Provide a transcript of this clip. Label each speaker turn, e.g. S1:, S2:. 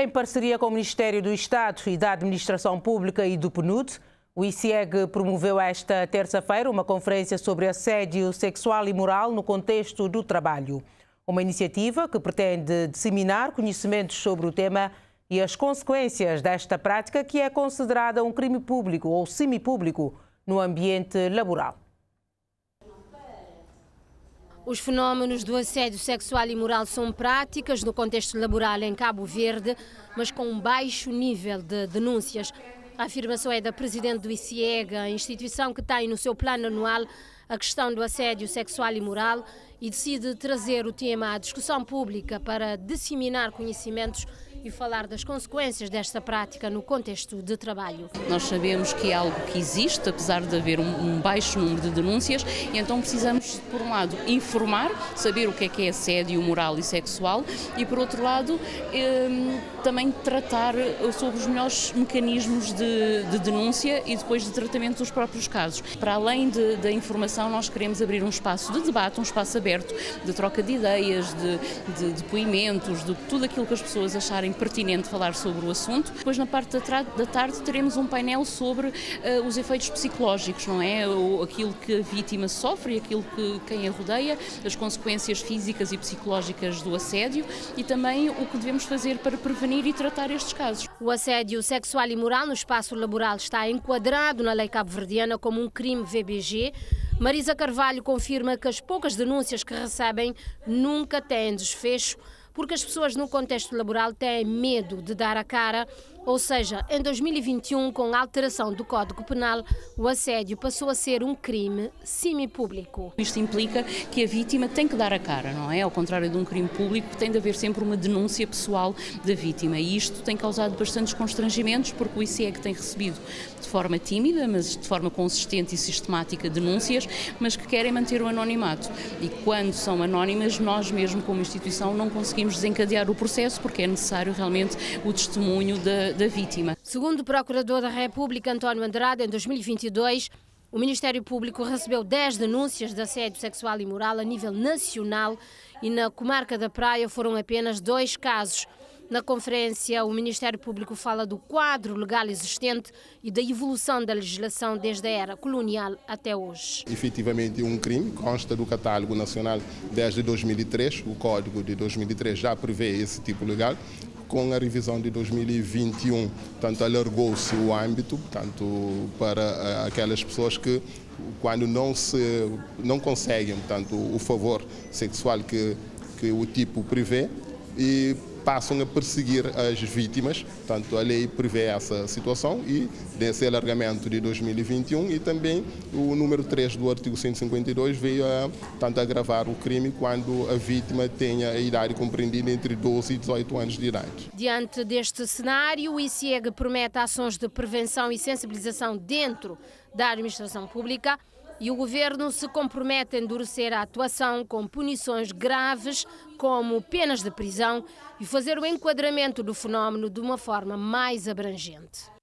S1: Em parceria com o Ministério do Estado e da Administração Pública e do PNUD, o ICIEG promoveu esta terça-feira uma conferência sobre assédio sexual e moral no contexto do trabalho. Uma iniciativa que pretende disseminar conhecimentos sobre o tema e as consequências desta prática, que é considerada um crime público ou semipúblico no ambiente laboral.
S2: Os fenómenos do assédio sexual e moral são práticas no contexto laboral em Cabo Verde, mas com um baixo nível de denúncias. A afirmação é da presidente do ICIEG, a instituição que tem no seu plano anual a questão do assédio sexual e moral e decide trazer o tema à discussão pública para disseminar conhecimentos e falar das consequências desta prática no contexto de trabalho.
S3: Nós sabemos que é algo que existe, apesar de haver um, baixo número de denúncias, então precisamos, por um lado, informar, saber o que é que é assédio moral e sexual, e por outro lado, eh, também tratar sobre os melhores mecanismos de, de, denúncia e depois de tratamento dos próprios casos. Para além da informação, nós queremos abrir um espaço de debate, um espaço aberto, de troca de ideias, de, de depoimentos, de tudo aquilo que as pessoas acharem pertinente falar sobre o assunto. Depois, na parte da tarde, teremos um painel sobre uh, os efeitos psicológicos, não é? O, aquilo que a vítima sofre, aquilo que quem a rodeia, as consequências físicas e psicológicas do assédio e também o que devemos fazer para prevenir e tratar estes casos.
S2: O assédio sexual e moral no espaço laboral está enquadrado na lei cabo-verdiana como um crime VBG. Marisa Carvalho confirma que as poucas denúncias que recebem nunca têm desfecho porque as pessoas no contexto laboral têm medo de dar a cara ou seja, em 2021, com a alteração do Código Penal, o assédio passou a ser um crime semipúblico.
S3: Isto implica que a vítima tem que dar a cara, não é? Ao contrário de um crime público, tem de haver sempre uma denúncia pessoal da vítima. E isto tem causado bastantes constrangimentos, porque o ICEG tem recebido de forma tímida, mas de forma consistente e sistemática denúncias, mas que querem manter o anonimato. E quando são anónimas, nós mesmo como instituição não conseguimos desencadear o processo, porque é necessário realmente o testemunho da, da vítima.
S2: Segundo o Procurador da República, António Andrade, em 2022, o Ministério Público recebeu 10 denúncias de assédio sexual e moral a nível nacional e na comarca da Praia foram apenas dois casos. Na conferência, o Ministério Público fala do quadro legal existente e da evolução da legislação desde a era colonial até hoje.
S4: Efetivamente, um crime consta do catálogo nacional desde 2003. O Código de 2003 já prevê esse tipo legal com a revisão de 2021, tanto alargou-se o âmbito, tanto para eh, aquelas pessoas que quando não se não conseguem, tanto o favor sexual que que o tipo prevê e passam a perseguir as vítimas. Portanto, a lei prevê essa situação e desse alargamento de 2021 e também o número 3 do artigo 152 veio a tanto agravar o crime quando a vítima tenha a idade compreendida entre 12 e 18 anos de idade.
S2: Diante deste cenário, o ICIEG promete ações de prevenção e sensibilização dentro da administração pública e o governo se compromete a endurecer a atuação com punições graves, como penas de prisão, e fazer o enquadramento do fenómeno de uma forma mais abrangente.